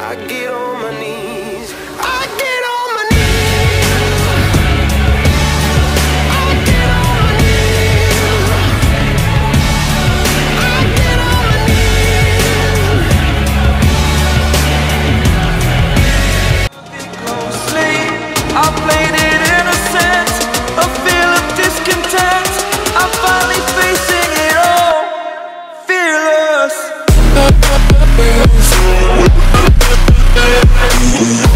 I get on Yeah.